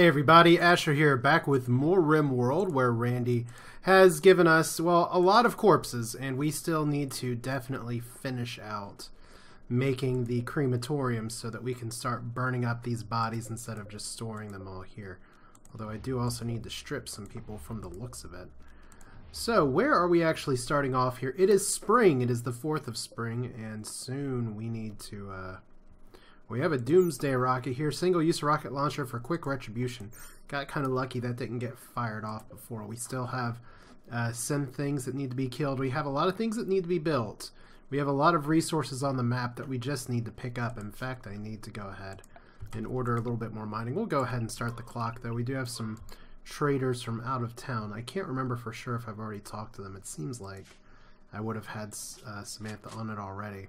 Hey everybody, Asher here, back with more RimWorld, where Randy has given us, well, a lot of corpses, and we still need to definitely finish out making the crematorium so that we can start burning up these bodies instead of just storing them all here. Although I do also need to strip some people from the looks of it. So, where are we actually starting off here? It is spring, it is the 4th of spring, and soon we need to, uh, we have a Doomsday rocket here, single-use rocket launcher for quick retribution. Got kind of lucky that didn't get fired off before. We still have uh, some things that need to be killed. We have a lot of things that need to be built. We have a lot of resources on the map that we just need to pick up. In fact, I need to go ahead and order a little bit more mining. We'll go ahead and start the clock, though. We do have some traders from out of town. I can't remember for sure if I've already talked to them. It seems like I would have had uh, Samantha on it already.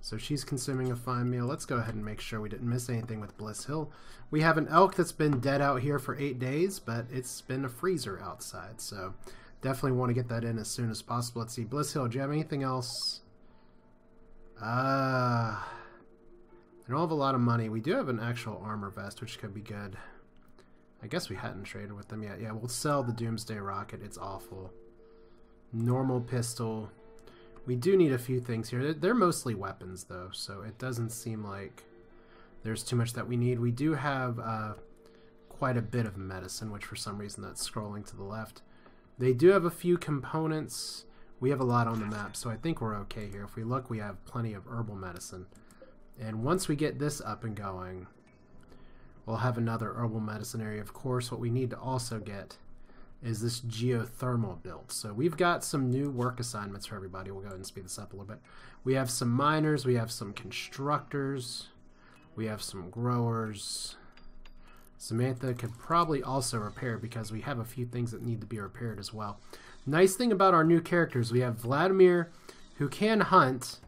So she's consuming a fine meal. Let's go ahead and make sure we didn't miss anything with Bliss Hill. We have an elk that's been dead out here for eight days, but it's been a freezer outside. So definitely want to get that in as soon as possible. Let's see. Bliss Hill, do you have anything else? Uh, I don't have a lot of money. We do have an actual armor vest, which could be good. I guess we hadn't traded with them yet. Yeah, we'll sell the Doomsday Rocket. It's awful. Normal pistol. We do need a few things here. They're mostly weapons, though, so it doesn't seem like there's too much that we need. We do have uh, quite a bit of medicine, which for some reason that's scrolling to the left. They do have a few components. We have a lot on the map, so I think we're okay here. If we look, we have plenty of herbal medicine. And once we get this up and going, we'll have another herbal medicine area. Of course, what we need to also get is this geothermal built. So we've got some new work assignments for everybody. We'll go ahead and speed this up a little bit. We have some miners, we have some constructors, we have some growers. Samantha could probably also repair because we have a few things that need to be repaired as well. Nice thing about our new characters, we have Vladimir who can hunt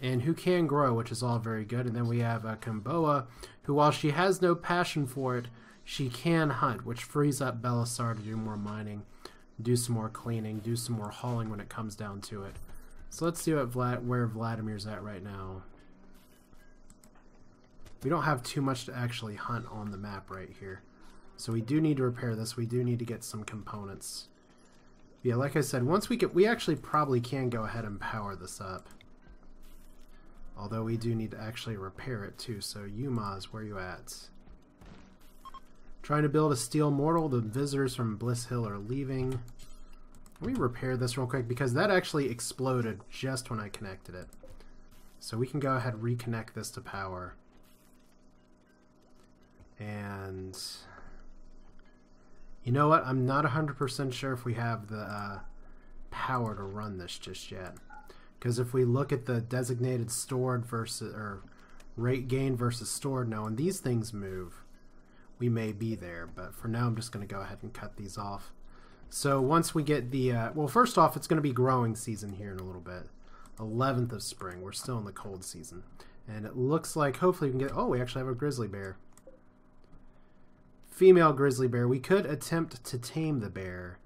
and who can grow, which is all very good. And then we have uh, Kamboa who, while she has no passion for it, she can hunt, which frees up Belisar to do more mining, do some more cleaning, do some more hauling when it comes down to it. So let's see what Vlad where Vladimir's at right now. We don't have too much to actually hunt on the map right here. So we do need to repair this. We do need to get some components. Yeah, like I said, once we get, we actually probably can go ahead and power this up. Although we do need to actually repair it too. So Yumaz, where you at? Trying to build a steel mortar. The visitors from Bliss Hill are leaving. Let me repair this real quick because that actually exploded just when I connected it. So we can go ahead and reconnect this to power. And you know what? I'm not 100% sure if we have the uh, power to run this just yet. Because if we look at the designated stored versus or rate gain versus stored now, and these things move, we may be there. But for now, I'm just going to go ahead and cut these off. So once we get the, uh, well, first off, it's going to be growing season here in a little bit. 11th of spring. We're still in the cold season. And it looks like hopefully we can get, oh, we actually have a grizzly bear. Female grizzly bear. We could attempt to tame the bear.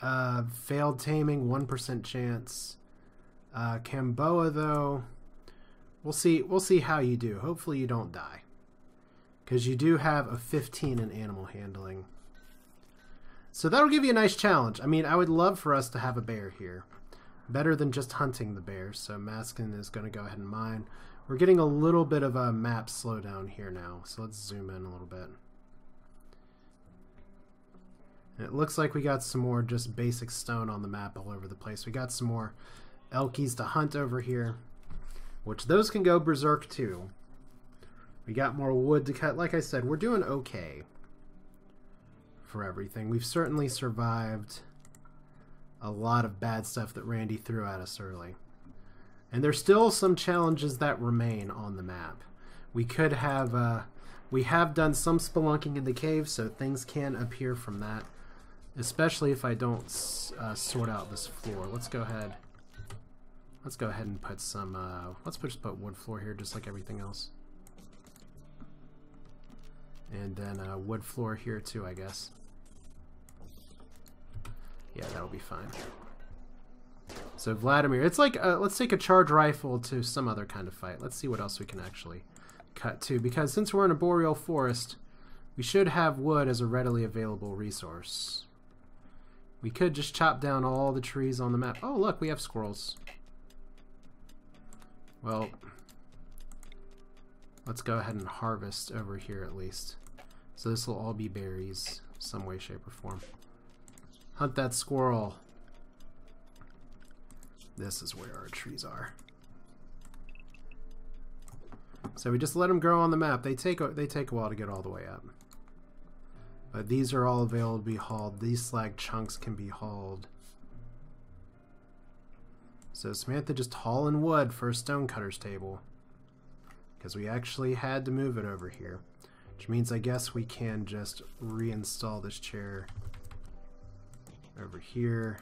Uh, failed taming, 1% chance. Uh, Kamboa, though, We'll see. We'll see how you do. Hopefully, you don't die, because you do have a 15 in animal handling. So that'll give you a nice challenge. I mean, I would love for us to have a bear here, better than just hunting the bears. So Maskin is going to go ahead and mine. We're getting a little bit of a map slowdown here now, so let's zoom in a little bit. It looks like we got some more just basic stone on the map all over the place. We got some more elkies to hunt over here. Which those can go berserk too. We got more wood to cut. Like I said, we're doing okay for everything. We've certainly survived a lot of bad stuff that Randy threw at us early. And there's still some challenges that remain on the map. We could have, uh, we have done some spelunking in the cave, so things can appear from that. Especially if I don't uh, sort out this floor. Let's go ahead Let's go ahead and put some, uh, let's just put wood floor here just like everything else. And then uh, wood floor here too, I guess. Yeah, that'll be fine. So Vladimir, it's like, uh, let's take a charge rifle to some other kind of fight. Let's see what else we can actually cut to. because since we're in a boreal forest, we should have wood as a readily available resource. We could just chop down all the trees on the map. Oh, look, we have squirrels. Well, let's go ahead and harvest over here at least. So this will all be berries, some way, shape, or form. Hunt that squirrel. This is where our trees are. So we just let them grow on the map. They take a, they take a while to get all the way up. But these are all available to be hauled. These slag chunks can be hauled. So Samantha just hauling wood for a stonecutter's table. Because we actually had to move it over here. Which means I guess we can just reinstall this chair over here.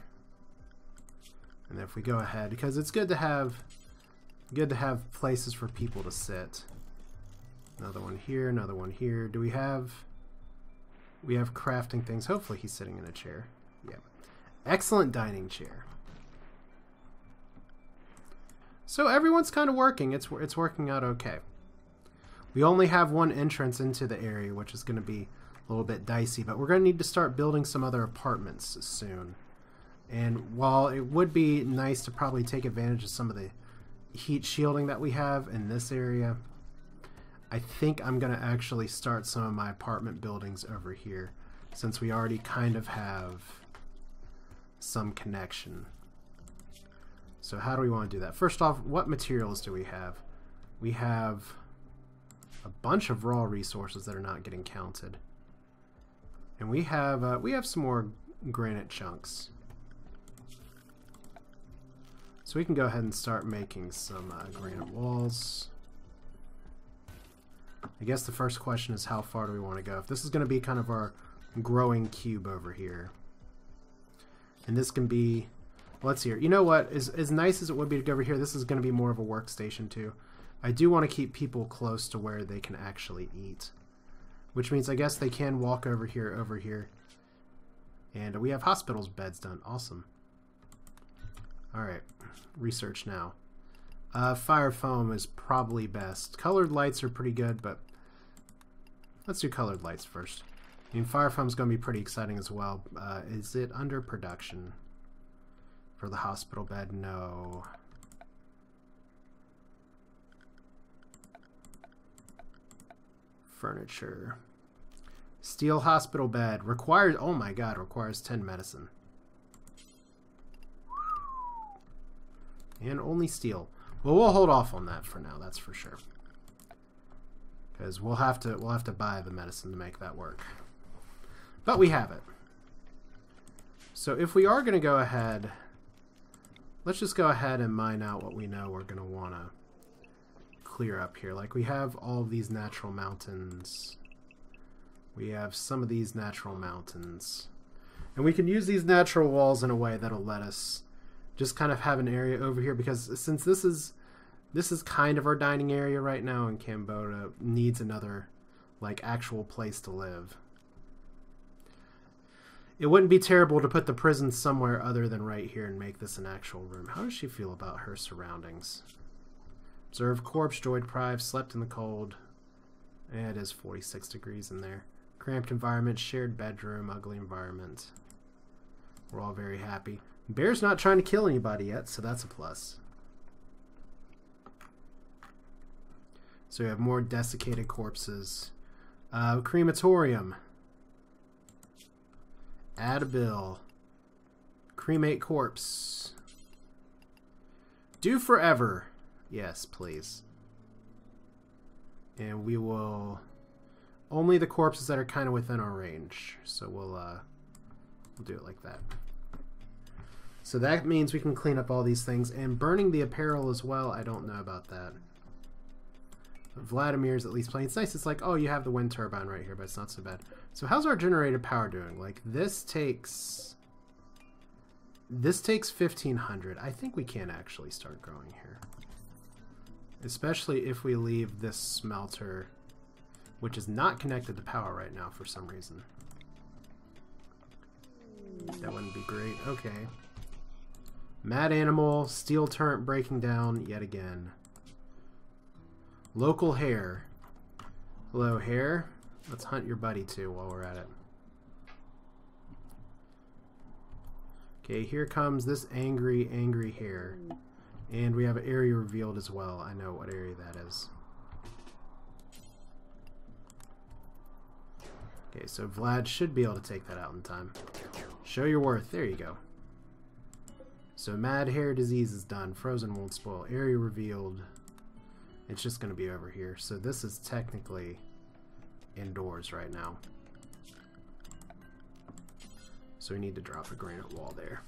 And if we go ahead, because it's good to have good to have places for people to sit. Another one here, another one here. Do we have we have crafting things. Hopefully he's sitting in a chair. Yeah. Excellent dining chair. So everyone's kind of working. It's it's working out okay. We only have one entrance into the area, which is going to be a little bit dicey, but we're going to need to start building some other apartments soon. And while it would be nice to probably take advantage of some of the heat shielding that we have in this area, I think I'm going to actually start some of my apartment buildings over here since we already kind of have some connection. So how do we want to do that? First off, what materials do we have? We have a bunch of raw resources that are not getting counted. And we have uh, we have some more granite chunks. So we can go ahead and start making some uh, granite walls. I guess the first question is how far do we want to go? If this is going to be kind of our growing cube over here. And this can be, let's see. You know what? As, as nice as it would be to go over here, this is going to be more of a workstation too. I do want to keep people close to where they can actually eat. Which means I guess they can walk over here, over here. And we have hospitals beds done. Awesome. Alright. Research now. Uh, fire foam is probably best. Colored lights are pretty good, but let's do colored lights first. I mean, fire foam is going to be pretty exciting as well. Uh, is it under production for the hospital bed? No. Furniture. Steel hospital bed. Requires, oh my god, requires 10 medicine. And only steel. Well, we'll hold off on that for now. That's for sure. Because we'll have to we'll have to buy the medicine to make that work. But we have it. So if we are going to go ahead, let's just go ahead and mine out what we know we're going to want to clear up here. Like we have all of these natural mountains. We have some of these natural mountains. And we can use these natural walls in a way that'll let us just kind of have an area over here because since this is this is kind of our dining area right now and Cambodia needs another like actual place to live. It wouldn't be terrible to put the prison somewhere other than right here and make this an actual room. How does she feel about her surroundings? Observe corpse, droid prive, slept in the cold. It is 46 degrees in there. Cramped environment, shared bedroom, ugly environment. We're all very happy. Bear's not trying to kill anybody yet, so that's a plus. So we have more desiccated corpses. Uh, crematorium. Add a bill. Cremate corpse. Do forever. Yes, please. And we will... Only the corpses that are kind of within our range. So we'll, uh, we'll do it like that. So that means we can clean up all these things. And burning the apparel as well, I don't know about that. Vladimir's at least playing. It's nice. It's like, oh, you have the wind turbine right here, but it's not so bad. So how's our generated power doing? Like, this takes... This takes 1500. I think we can actually start growing here. Especially if we leave this smelter, which is not connected to power right now for some reason. That wouldn't be great. Okay. Mad Animal, Steel Turret breaking down yet again. Local hare. Hello, hare. Let's hunt your buddy too while we're at it. Okay, here comes this angry, angry hare. And we have an area revealed as well. I know what area that is. Okay, so Vlad should be able to take that out in time. Show your worth. There you go. So Mad Hair Disease is done. Frozen won't spoil. Area revealed. It's just going to be over here. So this is technically indoors right now. So we need to drop a granite wall there.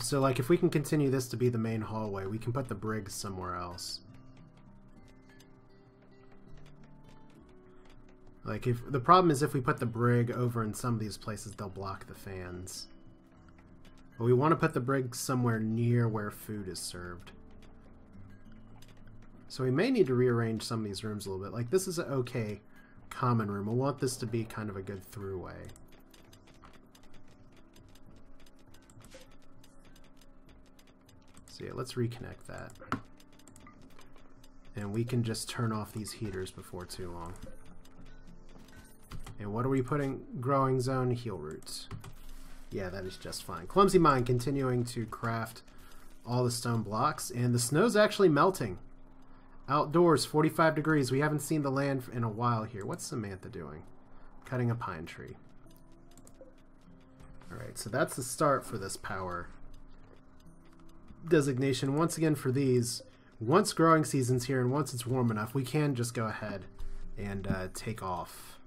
So like if we can continue this to be the main hallway, we can put the brig somewhere else. Like if the problem is if we put the brig over in some of these places, they'll block the fans. But we want to put the brig somewhere near where food is served. So we may need to rearrange some of these rooms a little bit. Like this is an okay common room. we want this to be kind of a good throughway. So yeah, let's reconnect that. And we can just turn off these heaters before too long. And what are we putting? Growing zone, healroots. Yeah, that is just fine. Clumsy Mind continuing to craft all the stone blocks. And the snow's actually melting. Outdoors, 45 degrees. We haven't seen the land in a while here. What's Samantha doing? Cutting a pine tree. Alright, so that's the start for this power designation. Once again, for these, once growing season's here and once it's warm enough, we can just go ahead and uh, take off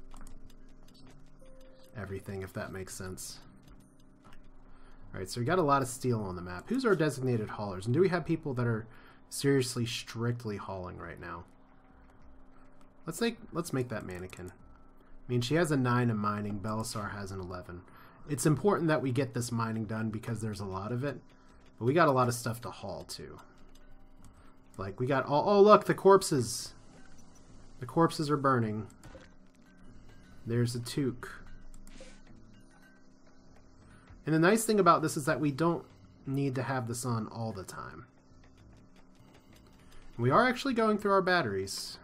everything, if that makes sense. Alright, so we got a lot of steel on the map. Who's our designated haulers? And do we have people that are seriously strictly hauling right now. Let's make let's make that mannequin. I mean, she has a 9 in mining, Belisar has an 11. It's important that we get this mining done because there's a lot of it. But we got a lot of stuff to haul, too. Like, we got... Oh, oh look, the corpses! The corpses are burning. There's a toque. And the nice thing about this is that we don't need to have this on all the time. We are actually going through our batteries.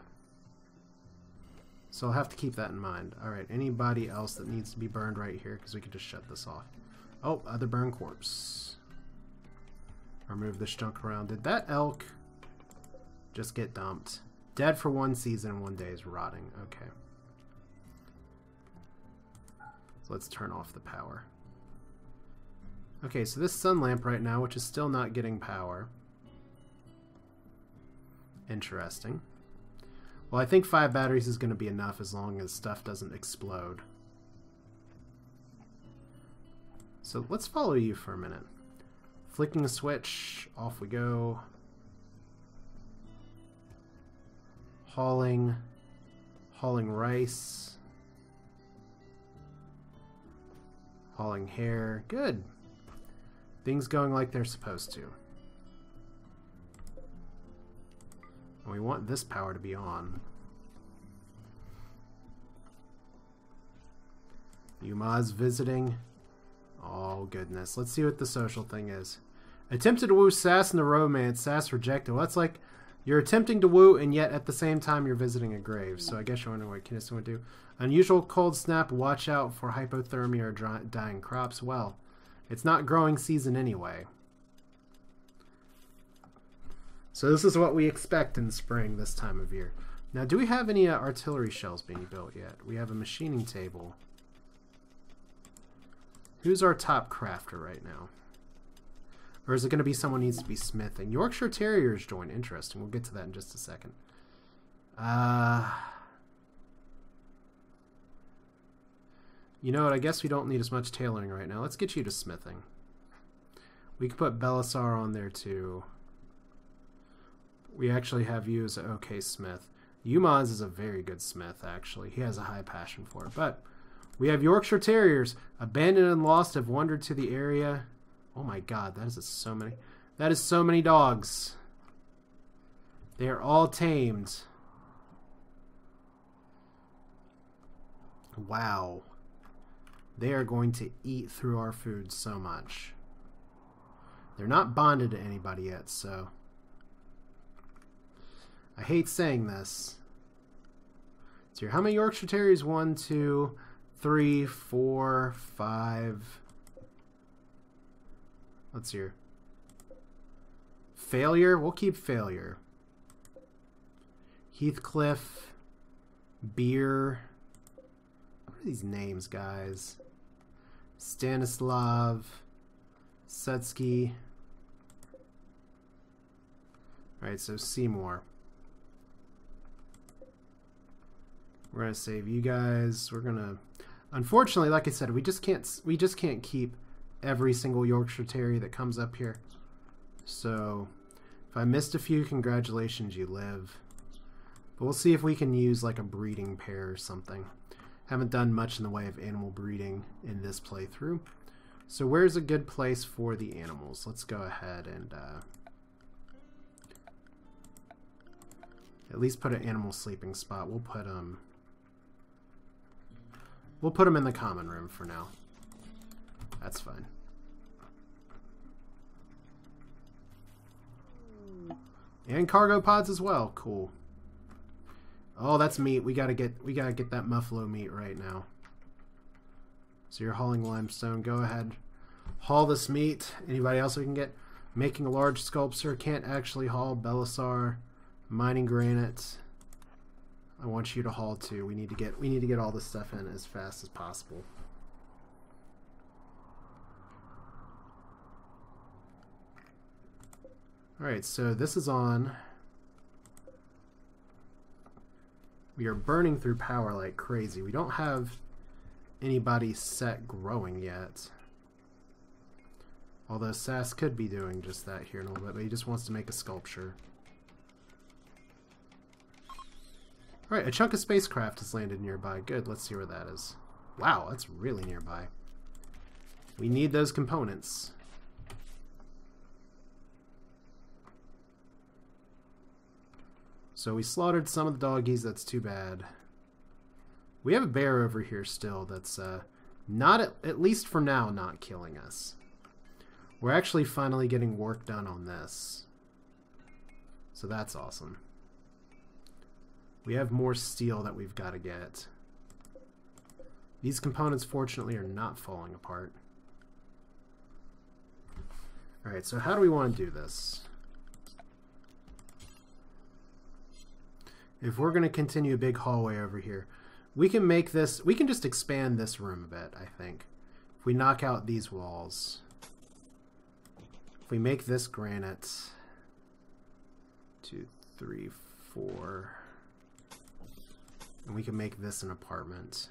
So I'll have to keep that in mind. Alright, anybody else that needs to be burned right here, because we could just shut this off. Oh, other burn corpse. Or move this junk around. Did that elk just get dumped? Dead for one season, one day is rotting. Okay. So let's turn off the power. Okay, so this sun lamp right now, which is still not getting power, Interesting. Well, I think five batteries is going to be enough as long as stuff doesn't explode. So let's follow you for a minute. Flicking the switch, off we go. Hauling, hauling rice. Hauling hair, good. Things going like they're supposed to. We want this power to be on. Yumaz visiting. Oh, goodness. Let's see what the social thing is. Attempted to woo Sass in the romance. Sass rejected. Well, that's like you're attempting to woo, and yet at the same time you're visiting a grave. So I guess you're wondering what Kinnison would do. Unusual cold snap. Watch out for hypothermia or dry, dying crops. Well, it's not growing season anyway. So this is what we expect in spring this time of year. Now, do we have any uh, artillery shells being built yet? We have a machining table. Who's our top crafter right now? Or is it going to be someone needs to be smithing? Yorkshire Terriers join. Interesting. We'll get to that in just a second. Uh, you know what? I guess we don't need as much tailoring right now. Let's get you to smithing. We could put Belisar on there too we actually have you as an okay smith. Umaz is a very good smith, actually. He has a high passion for it. But we have Yorkshire Terriers, abandoned and lost, have wandered to the area. Oh my god, that is so many. That is so many dogs. They are all tamed. Wow. They are going to eat through our food so much. They're not bonded to anybody yet, so I hate saying this, So here, how many Yorkshire Terriers? One, two, three, four, five. Let's hear. Failure? We'll keep failure. Heathcliff. Beer. What are these names, guys? Stanislav. Sutsky. Alright, so Seymour. We're gonna save you guys. We're gonna unfortunately, like I said, we just can't we just can't keep every single Yorkshire Terrier that comes up here. So if I missed a few, congratulations, you live. But we'll see if we can use like a breeding pair or something. Haven't done much in the way of animal breeding in this playthrough. So where's a good place for the animals? Let's go ahead and uh, at least put an animal sleeping spot. We'll put. Um, we'll put them in the common room for now. That's fine. And cargo pods as well. Cool. Oh, that's meat. We gotta get we gotta get that muffalo meat right now. So you're hauling limestone. Go ahead. Haul this meat. Anybody else we can get? Making a large sculpture. Can't actually haul. Belisar. Mining granite. I want you to haul too. We need to get we need to get all this stuff in as fast as possible. Alright, so this is on. We are burning through power like crazy. We don't have anybody set growing yet. Although Sass could be doing just that here in a little bit, but he just wants to make a sculpture. Alright, a chunk of spacecraft has landed nearby. Good, let's see where that is. Wow, that's really nearby. We need those components. So we slaughtered some of the doggies, that's too bad. We have a bear over here still that's uh, not, at, at least for now, not killing us. We're actually finally getting work done on this. So that's awesome. We have more steel that we've got to get. These components, fortunately, are not falling apart. Alright, so how do we want to do this? if we're going to continue a big hallway over here, we can make this, we can just expand this room a bit, I think. If we knock out these walls. If we make this granite, two, three, four, and we can make this an apartment.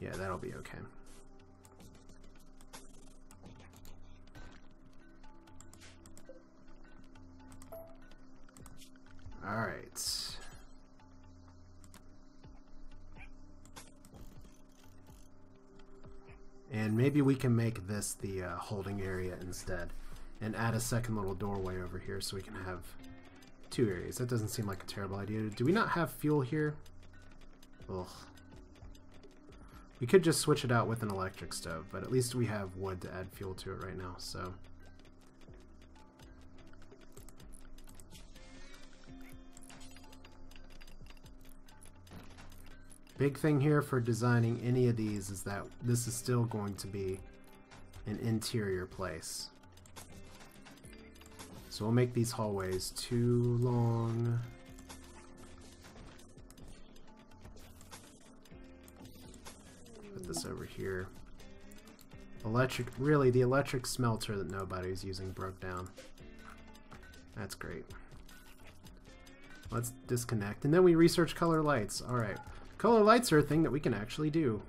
Yeah, that'll be okay. Alright. And maybe we can make this the uh, holding area instead. And add a second little doorway over here so we can have two areas. That doesn't seem like a terrible idea. Do we not have fuel here? Ugh. We could just switch it out with an electric stove, but at least we have wood to add fuel to it right now, so... Big thing here for designing any of these is that this is still going to be an interior place. So we'll make these hallways too long. Put this over here. Electric, really, the electric smelter that nobody's using broke down. That's great. Let's disconnect. And then we research color lights. Alright. Color lights are a thing that we can actually do.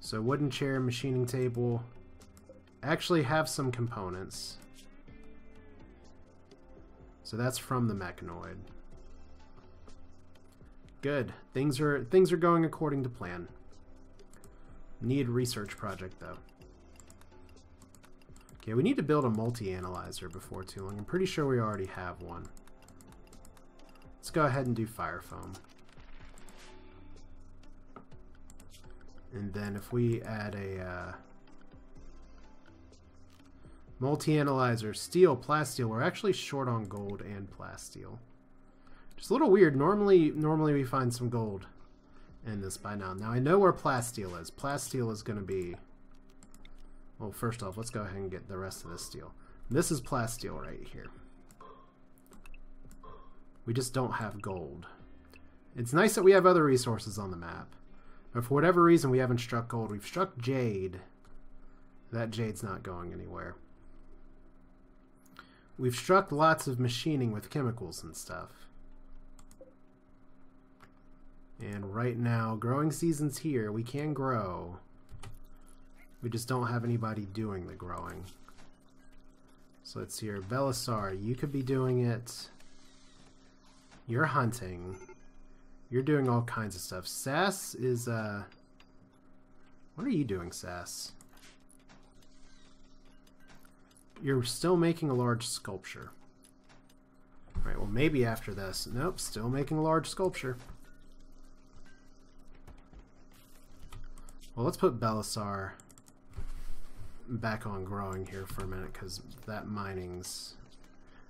So wooden chair, machining table, actually have some components. So that's from the mechanoid. Good. Things are things are going according to plan. Need research project though. Okay, we need to build a multi-analyzer before too long. I'm pretty sure we already have one. Let's go ahead and do fire foam. And then if we add a uh, Multi-analyzer, steel, plasteel. We're actually short on gold and plasteel. Just a little weird. Normally, normally we find some gold in this by now. Now I know where plasteel is. Plasteel is going to be... Well, first off, let's go ahead and get the rest of this steel. This is plasteel right here. We just don't have gold. It's nice that we have other resources on the map. But for whatever reason, we haven't struck gold. We've struck jade. That jade's not going anywhere. We've struck lots of machining with chemicals and stuff. And right now, growing season's here. We can grow. We just don't have anybody doing the growing. So let's see here. Belisar, you could be doing it. You're hunting. You're doing all kinds of stuff. Sass is, uh... What are you doing, Sass? You're still making a large sculpture. Alright, well maybe after this. Nope, still making a large sculpture. Well, let's put Belisar back on growing here for a minute because that mining's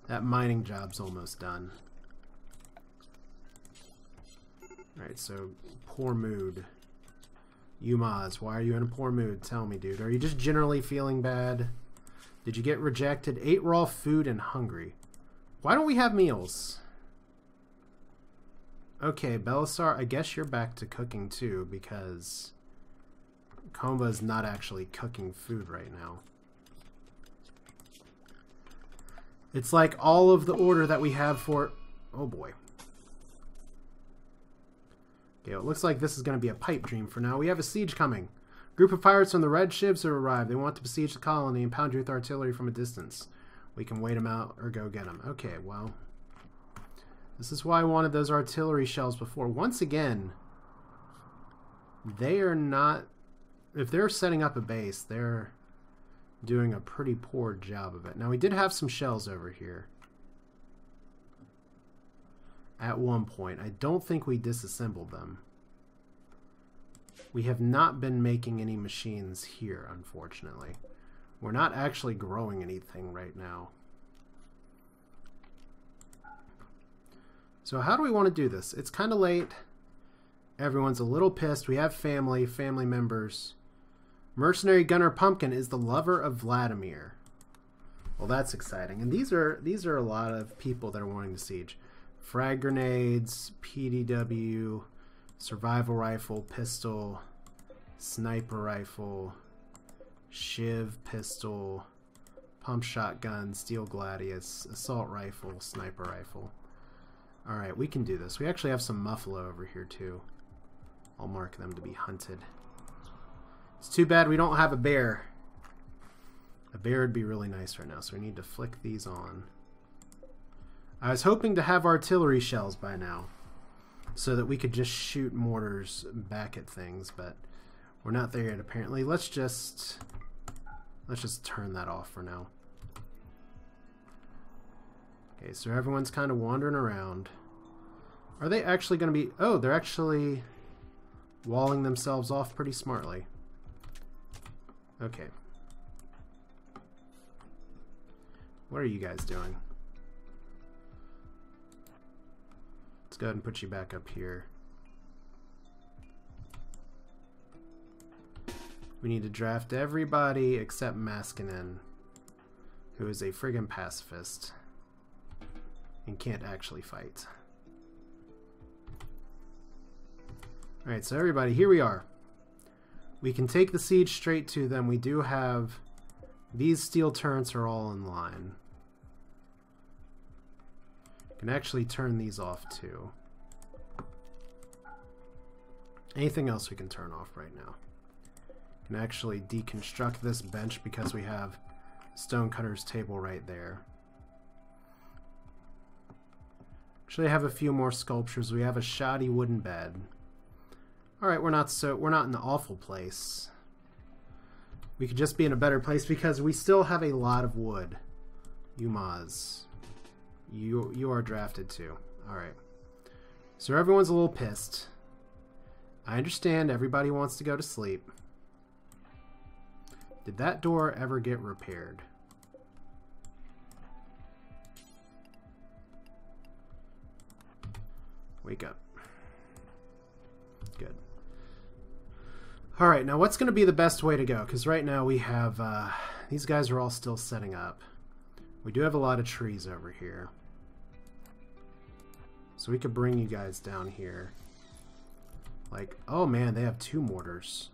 that mining job's almost done. Alright, so poor mood. Umaz, why are you in a poor mood? Tell me, dude. Are you just generally feeling bad? Did you get rejected? Ate raw food and hungry. Why don't we have meals? Okay, Belisar, I guess you're back to cooking too because Komba is not actually cooking food right now. It's like all of the order that we have for... Oh boy. Okay, it looks like this is going to be a pipe dream for now. We have a siege coming. Group of pirates from the red ships have arrived. They want to besiege the colony and pound you with artillery from a distance. We can wait them out or go get them. Okay, well. This is why I wanted those artillery shells before. Once again, they are not... If they're setting up a base, they're doing a pretty poor job of it. Now, we did have some shells over here at one point. I don't think we disassembled them. We have not been making any machines here, unfortunately. We're not actually growing anything right now. So how do we want to do this? It's kind of late. Everyone's a little pissed. We have family, family members. Mercenary Gunner Pumpkin is the lover of Vladimir. Well, that's exciting. And these are these are a lot of people that are wanting to siege frag grenades, PDW, survival rifle, pistol, sniper rifle, shiv pistol, pump shotgun, steel gladius, assault rifle, sniper rifle. Alright, we can do this. We actually have some muffalo over here too. I'll mark them to be hunted. It's too bad we don't have a bear. A bear would be really nice right now, so we need to flick these on. I was hoping to have artillery shells by now so that we could just shoot mortars back at things, but we're not there yet apparently. Let's just let's just turn that off for now. Okay, so everyone's kind of wandering around. Are they actually going to be... Oh, they're actually walling themselves off pretty smartly. Okay. What are you guys doing? Go ahead and put you back up here. We need to draft everybody except Maskinen, who is a friggin' pacifist and can't actually fight. Alright, so everybody, here we are. We can take the siege straight to them. We do have... These steel turrets are all in line can actually turn these off too. Anything else we can turn off right now? Can actually deconstruct this bench because we have Stonecutter's table right there. Actually, have a few more sculptures. We have a shoddy wooden bed. All right, we're not so we're not in the awful place. We could just be in a better place because we still have a lot of wood. Umaz. You you are drafted too. All right. So everyone's a little pissed. I understand everybody wants to go to sleep. Did that door ever get repaired? Wake up. Good. All right, now what's going to be the best way to go? Because right now we have... Uh, these guys are all still setting up. We do have a lot of trees over here. So we could bring you guys down here. Like, oh man, they have two mortars.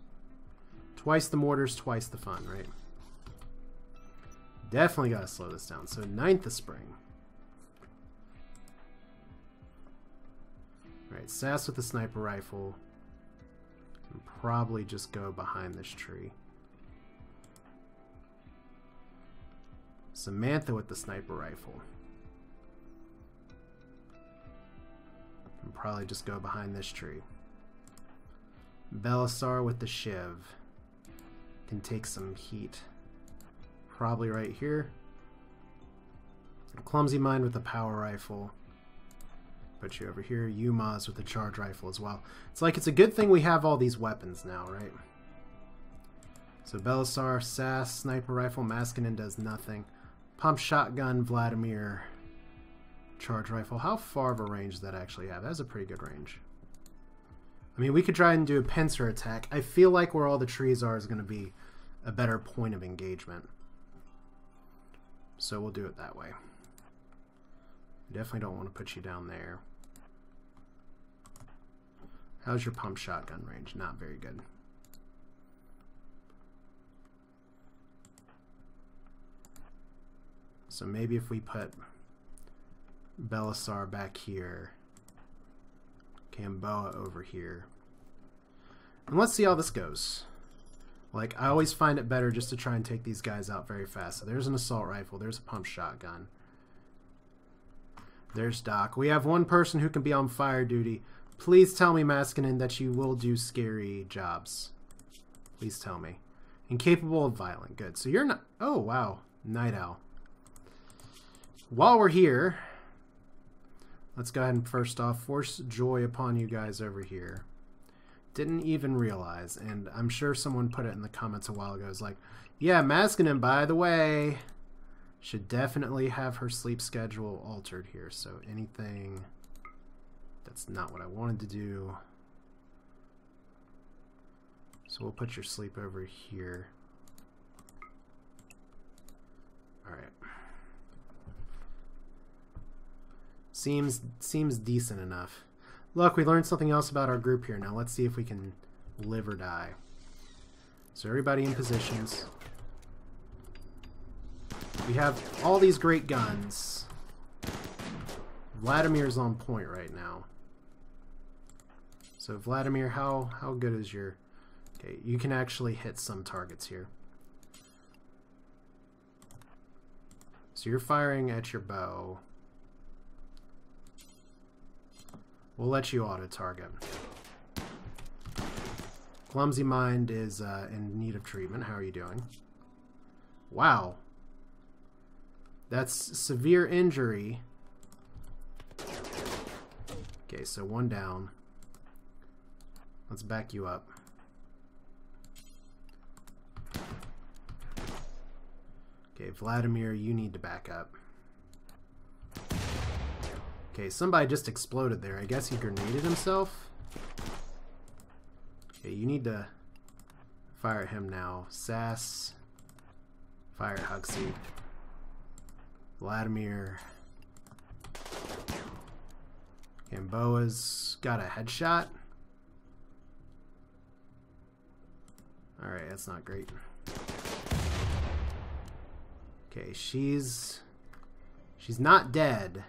Twice the mortars, twice the fun, right? Definitely got to slow this down. So ninth of spring. Alright, Sass with the sniper rifle. And probably just go behind this tree. Samantha with the sniper rifle. Probably just go behind this tree. Belisar with the shiv. Can take some heat. Probably right here. Clumsy Mind with the power rifle. Put you over here. Yumaz with the charge rifle as well. It's like it's a good thing we have all these weapons now, right? So Belisar, Sass, Sniper Rifle, Maskinen does nothing. Pump Shotgun, Vladimir, Charge Rifle. How far of a range does that actually have? That's a pretty good range. I mean, we could try and do a pincer attack. I feel like where all the trees are is going to be a better point of engagement. So we'll do it that way. Definitely don't want to put you down there. How's your pump shotgun range? Not very good. So maybe if we put Belisar back here, Gamboa over here. And let's see how this goes. Like, I always find it better just to try and take these guys out very fast. So there's an assault rifle. There's a pump shotgun. There's Doc. We have one person who can be on fire duty. Please tell me, Maskinen, that you will do scary jobs. Please tell me. Incapable of violent. Good. So you're not... Oh, wow. Night Owl. While we're here, let's go ahead and first off force joy upon you guys over here. Didn't even realize, and I'm sure someone put it in the comments a while ago. It's like, yeah, Maskinen, by the way, should definitely have her sleep schedule altered here. So anything that's not what I wanted to do. So we'll put your sleep over here. Alright. Seems seems decent enough. Look, we learned something else about our group here. Now let's see if we can live or die. So everybody in positions. We have all these great guns. Vladimir's on point right now. So Vladimir, how how good is your... Okay, you can actually hit some targets here. So you're firing at your bow. We'll let you auto-target. Clumsy Mind is uh, in need of treatment. How are you doing? Wow. That's severe injury. Okay, so one down. Let's back you up. Okay, Vladimir, you need to back up. Okay, somebody just exploded there. I guess he grenaded himself. Okay, you need to fire him now. Sass. Fire Huxley. Vladimir. Gamboa's got a headshot. Alright, that's not great. Okay, she's... She's not dead.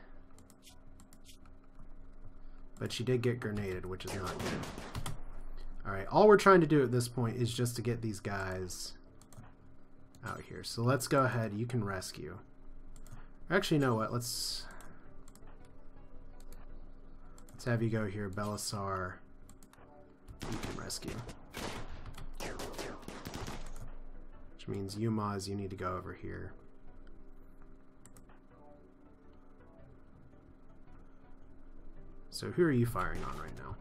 But she did get grenaded, which is not good. Alright, all we're trying to do at this point is just to get these guys out here. So let's go ahead. You can rescue. Actually, you know what? Let's... Let's have you go here, Belisar. You can rescue. Which means Yumaz, you need to go over here. So who are you firing on right now?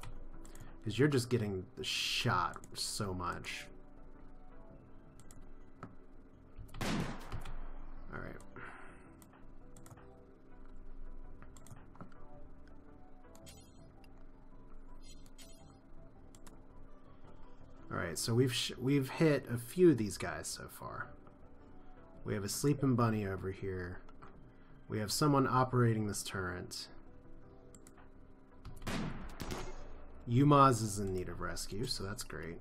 Because you're just getting the shot so much. Alright. Alright, so we've we've hit a few of these guys so far. We have a sleeping bunny over here. We have someone operating this turret. UMAZ is in need of rescue, so that's great.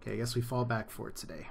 Okay, I guess we fall back for today.